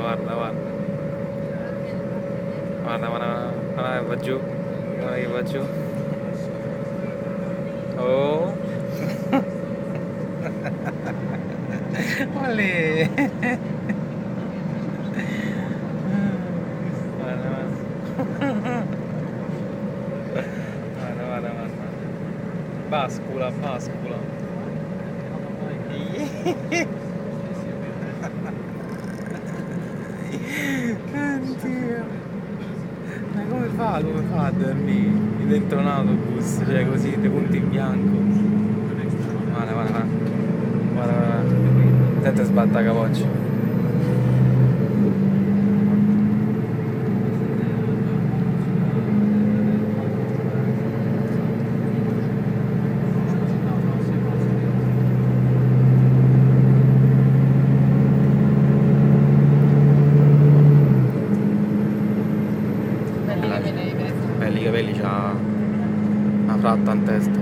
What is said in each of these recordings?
guarda, guarda. Guarda, guarda, guarda che va giù. Guarda che va giù. Oh. Olè. Guarda, guarda. Guarda, guarda, guarda. Bascula, bascula. Oddio. Ma come fa? Come fa a dormire dentro un autobus? Cioè così, dei punti in bianco. Guarda, guarda, guarda. Guarda, guarda. Sente sbatta capoccia. Una fratta in testa.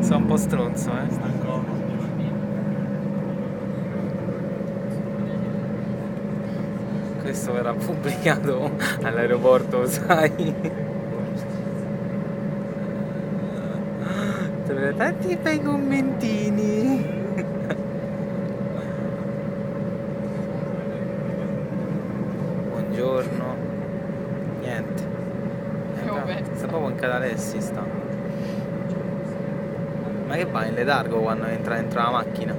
Sono un po' stronzo, eh. Questo verrà pubblicato all'aeroporto, sai? Troverò tanti bei commentini. Buongiorno. Niente. Eh, Sta proprio in catalessi sta. Ma che va in letargo quando entra dentro la macchina?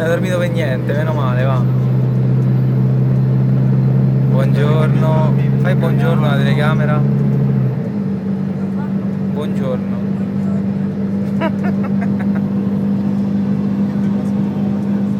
Non ho dormito per niente, meno male, va. Buongiorno. Fai buongiorno alla telecamera. Buongiorno.